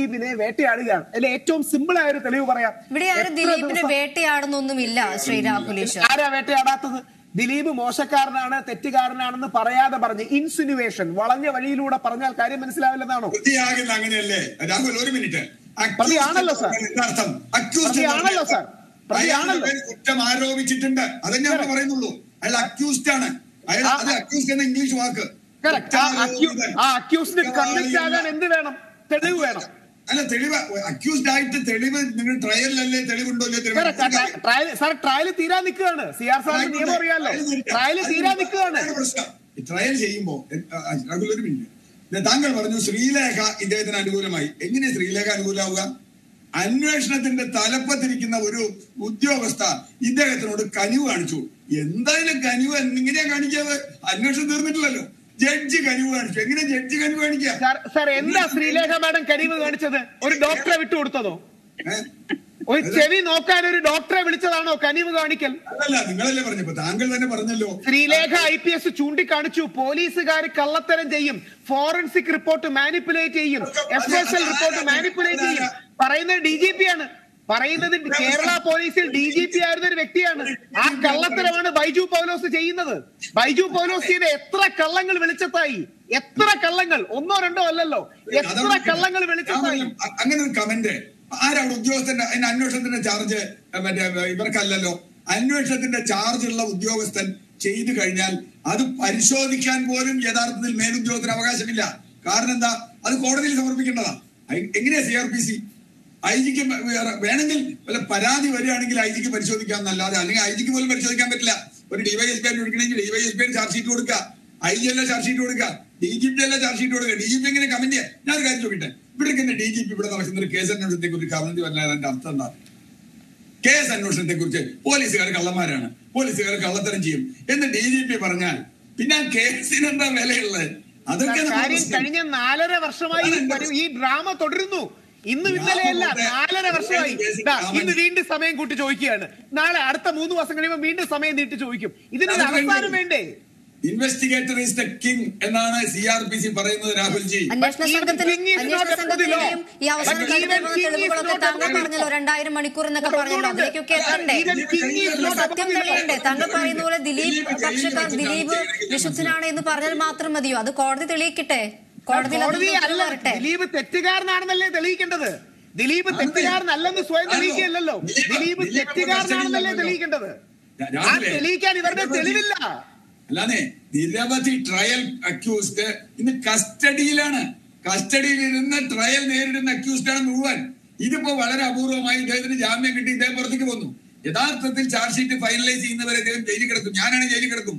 ദിലീപിനെ വേട്ടയാടുകയാണ്. അതിൽ ഏറ്റവും സിമ്പിൾ ആയ ഒരു തെളിവ് പറയാം. ഇവിടെ ആരും ദിലീപിനെ വേട്ടയാടുന്നൊന്നുമില്ല ശ്രീ രാഹുലേഷ് ആരാ വേട്ടയാടാത്തത്? ദിലീപ് മോശക്കാരനാണ് തെറ്റുകാരനാണെന്ന് പറയാതെ പറഞ്ഞ് ഇൻസിനുവേഷൻ വളഞ്ഞ വഴിയിലൂടെ പറഞ്ഞാൽ കാര്യം മനസ്സിലാവില്ലെന്നാണോ? അങ്ങനെയല്ലേ? രാഹുൽ ഒരു മിനിറ്റ്. പ്രതിയാണല്ലോ, സാർ പ്രതിയാണല്ലോ, സാർ. പ്രതിയാണല്ലോ. കുറ്റം ആരോപിച്ചിട്ടുണ്ട്. അത് ഞാൻ. പറയുന്നുള്ളൂ. അയാൾ അക്യൂസ്ഡ് ആണ്. അയാൾ അത് അക്യൂസ്ഡ് എന്ന ഇംഗ്ലീഷ് വാക്ക്. ആ അക്യൂസ്ഡ് കൺവിക്ട് ആകാൻ എന്ത് വേണം? തെളിവ് വേണം. അല്ല തെളിവ് അക്യൂസ്ഡ് ആയിട്ട് തെളിവ് നിങ്ങൾ ട്രയലിലല്ലേ തെളിവുണ്ടോ ഇല്ലയോ തെളിവ് ട്രയൽ സാർ ട്രയൽ തീരാൻ നിൽക്കുകയാണ്. സി ആർ സാറിന് നിയമം അറിയാലോ. ട്രയൽ തീരാ നിൽക്കുകയാണ്. ട്രയൽ ചെയ്യുമ്പോ ഒരു മിനിറ്റ്. താങ്കൾ പറഞ്ഞു ശ്രീലേഖ ഇദ്ദേഹത്തിന് അനുകൂലമായി. എങ്ങനെ ശ്രീലേഖ അനുകൂലമാവുക അന്വേഷണത്തിന്റെ തലപ്പത്തിരിക്കുന്ന ഒരു ഉദ്യോഗസ്ഥ ഇദ്ദേഹത്തിനോട് കനിവ് കാണിച്ചു. എന്തായാലും കനിവ് എങ്ങനെയാ കാണിക്കാതെ അന്വേഷണം തീർന്നിട്ടില്ലല്ലോ. ജഡ്ജി കനിവ് കാണിച്ചു. എങ്ങനെ ജഡ്ജി കനിവ് കാണിക്കുക സാർ സാർ എന്താ ശ്രീലേഖ മാഡം കരിവ് കാണിച്ചത്? ഒരു ഡോക്ടറെ വിട്ടു കൊടുത്തതോ? ഒരു ചെവി നോക്കാൻ ഒരു ഡോക്ടറെ വിളിച്ചതാണോ കനിവ് കാണിക്കൽ? നിങ്ങളല്ലേ പറഞ്ഞപ്പോ? താങ്കൾ തന്നെ പറഞ്ഞല്ലോ. ശ്രീലേഖ ഐ പി എസ് ചൂണ്ടിക്കാണിച്ചു. പോലീസുകാർ കള്ളത്തരം ചെയ്യും. ഫോറൻസിക് റിപ്പോർട്ട് മാനിപ്പുലേറ്റ് ചെയ്യും. F S L report manipulate ചെയ്യും. പറയുന്നത് ഡി ജി പി ആണ്. പറയുന്നത് കേരള പോലീസിൽ ഡി ജി പി ആയിരുന്ന ഒരു വ്യക്തിയാണ്. ആ കള്ളത്തരമാണ് ബൈജു പൗലോസ് ചെയ്യുന്നത്. ബൈജു പൗലോസ് ചെയ്ത എത്ര കള്ളങ്ങൾ വെളിച്ചത്തായി. എത്ര കള്ളങ്ങൾ. ഒന്നോ രണ്ടോ അല്ലല്ലോ. എത്ര കള്ളങ്ങൾ വെളിച്ചത്തായി. അങ്ങനെ ഒരു കമന്റ് ആരാണ് ഉദ്യോഗസ്ഥന്റെ അതിന്റെ അന്വേഷണത്തിന്റെ ചാർജ് മറ്റേ ഇവർക്കല്ലല്ലോ. അന്വേഷണത്തിന്റെ ചാർജ് ഉള്ള ഉദ്യോഗസ്ഥൻ ചെയ്തു കഴിഞ്ഞാൽ അത് പരിശോധിക്കാൻ പോലും യഥാർത്ഥത്തിൽ മേലുദ്യോഗത്തിന് അവകാശമില്ല. കാരണം എന്താ? അത് കോടതിയിൽ സമർപ്പിക്കേണ്ടതാ. എങ്ങനെയാ C R P C? I ജിക്ക് വേണമെങ്കിൽ വല്ല പരാതി വരികയാണെങ്കിൽ ഐ ജിക്ക് പരിശോധിക്കാം എന്നല്ലാതെ അല്ലെങ്കിൽ ഐ ജിക്ക് പോലും പരിശോധിക്കാൻ പറ്റില്ല. ഒരു ഡിവൈഎസ്പി ആയിട്ട് എടുക്കണമെങ്കിൽ ഡിവൈഎസ്പി ചാർജ് ഷീറ്റ് കൊടുക്കുക. ഐ ജി എല്ലാം ചാർജ് ഷീറ്റ് കൊടുക്കുക. ഡി ജി പി എല്ലാം ചാർജ് ഷീറ്റ് കൊടുക്കുക. ഡി ജി പി എങ്ങനെ കമന്റ് ചെയ്യാം. ഞാൻ ഒരു കാര്യം ചോദിക്കട്ടെ? ഇവിടെ തന്നെ ഡി ജി പി ഇവിടെ നടക്കുന്ന ഒരു കേസ് അന്വേഷണത്തെ കുറിച്ച് കമന്റ് പറഞ്ഞാൽ എന്റെ അർത്ഥം എന്താ? കേസ് അന്വേഷണത്തെ കുറിച്ച് പോലീസുകാർ കള്ളന്മാരാണ്. പോലീസുകാർ കള്ളത്തരം ചെയ്യും. എന്ന് ഡി ജി പി പറഞ്ഞാൽ പിന്നെ ആ കേസിന് എന്താ വിലയുള്ളത്? അതൊക്കെ കഴിഞ്ഞ നാലര വർഷമായി ഈ ഡ്രാമ തുടരുന്നു. ഇന്നും ഇന്നലെയല്ല നാലര വർഷമായി. ഇന്ന് വീണ്ടും സമയം കൂട്ടി ചോദിക്കുകയാണ്. നാളെ അടുത്ത മൂന്ന് മാസം കഴിയുമ്പോൾ വീണ്ടും സമയം നീട്ടി ചോദിക്കും. ഇതിനൊരു? അവസാനം വേണ്ടേ? ഇൻവെസ്റ്റിഗേറ്റർ ഈസ് ദ കിങ് എന്നാണ് സി ആർ പി സി പറയുന്നത് രാഹുൽജി രണ്ടായിരം മണിക്കൂർ എന്നൊക്കെ പറഞ്ഞല്ലോ. അതിലേക്കൊക്കെ എത്തണ്ടേ? സത്യം തെളിയണ്ടേ താങ്കൾ പറയുന്ന പോലെ ദിലീപ് പക്ഷക്കാർ ദിലീപ് വിശുദ്ധനാണ് എന്ന് പറഞ്ഞാൽ മാത്രം മതിയോ? അത് കോടതി തെളിയിക്കട്ടെ? കോടതി അല്ല ദിലീപ് തെറ്റുകാരനാണെന്നല്ലേ തെളിയിക്കേണ്ടത്? ദിലീപ് തെറ്റുകാരനല്ലെന്ന് സ്വയം തെളിയിക്കുകയല്ലോ ദിലീപ് തെറ്റുകാരനാണെന്നല്ലേ. തെളിയിക്കേണ്ടത്? ആ തെളിയിക്കാൻ ഇവരുടെ തെളിവില്ല. അല്ലാതെ നിരവധി ട്രയൽ അക്യൂസ്ഡ് ഇന്ന് കസ്റ്റഡിയിലാണ്. കസ്റ്റഡിയിൽ ഇരുന്ന് ട്രയൽ നേരിടുന്ന അക്യൂസ്ഡ് ആണ് മുഴുവൻ. ഇതിപ്പോ വളരെ അപൂർവമായി ഇദ്ദേഹത്തിന് ജാമ്യം കിട്ടി ഇദ്ദേഹം പുറത്തേക്ക് വന്നു യഥാർത്ഥത്തിൽ ചാർജ് ഷീറ്റ് ഫൈനലൈസ് ചെയ്യുന്നവരെ ഇദ്ദേഹം ജയിലിൽ കിടക്കും. ഞാനാണ് ജയിലിൽ കിടക്കും.